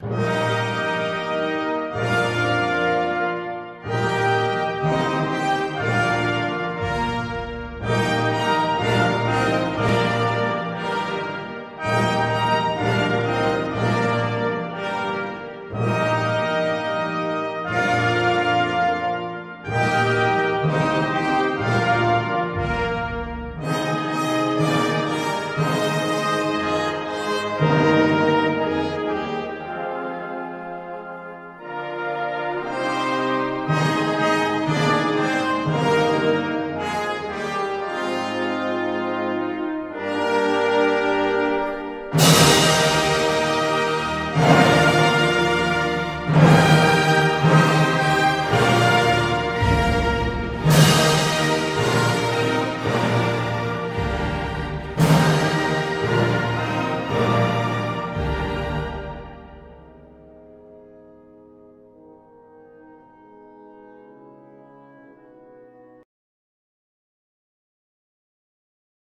you